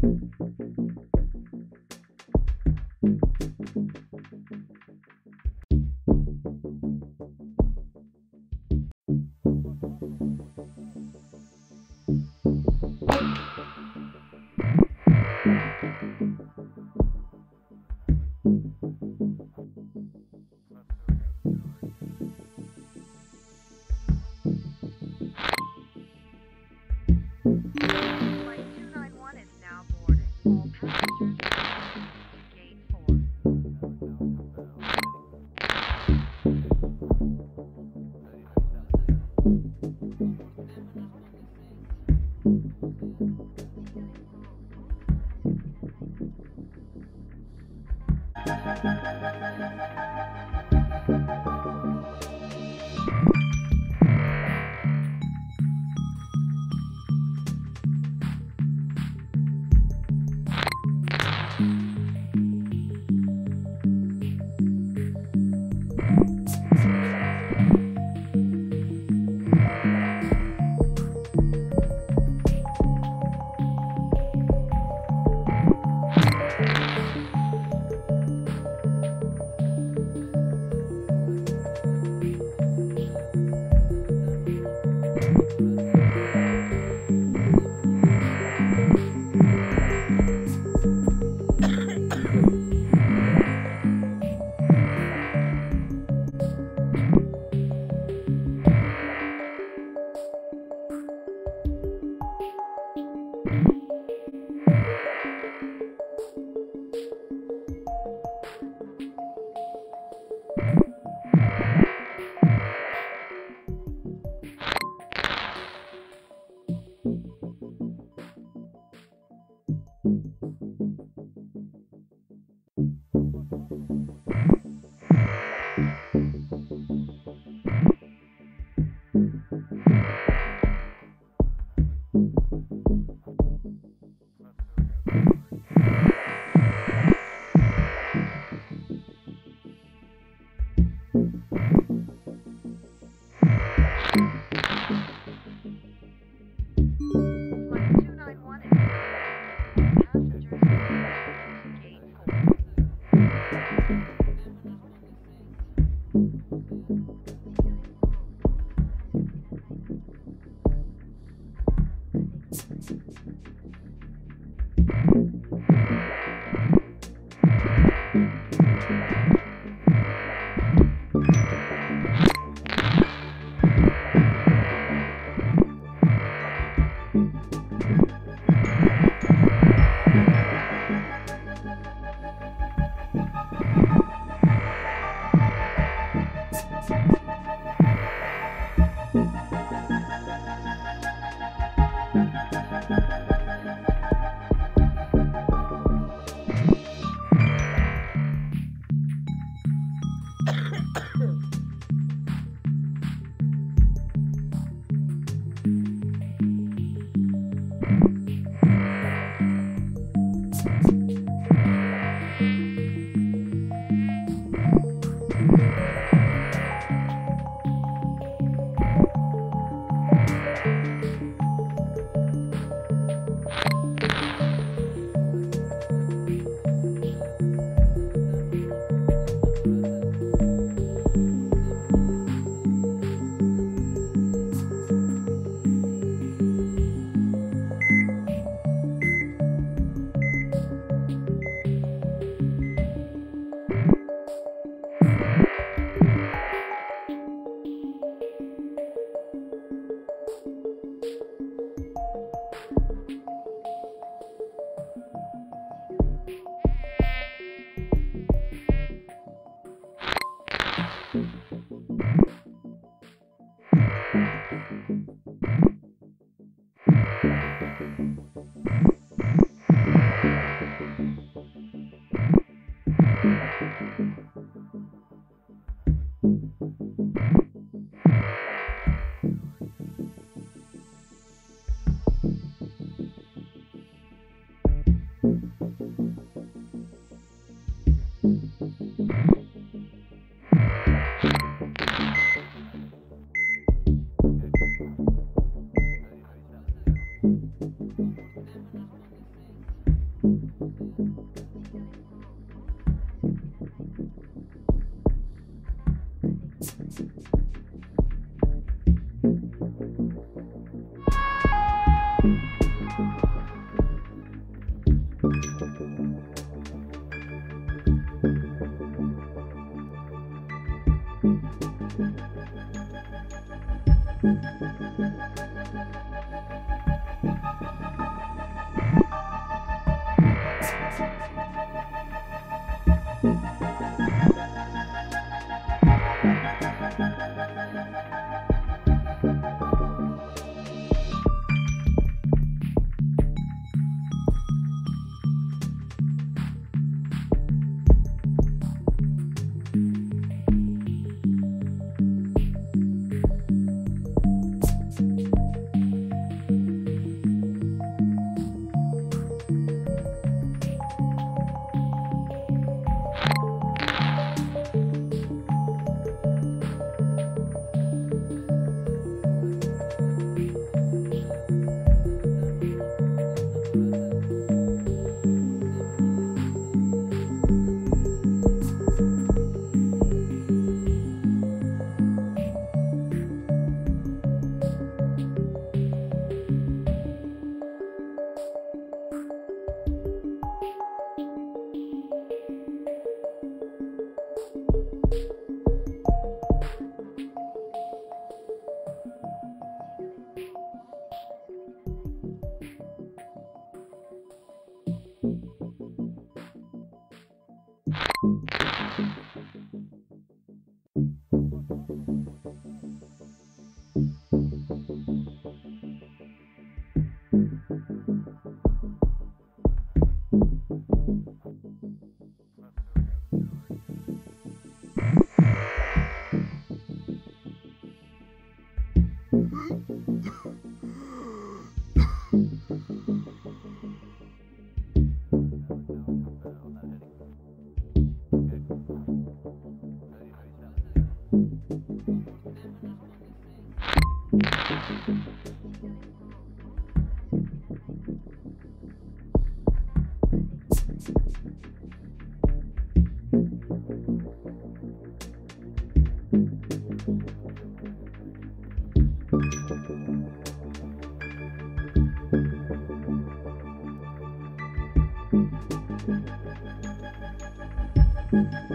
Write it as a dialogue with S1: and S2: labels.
S1: Flight 291 Bye.
S2: Thank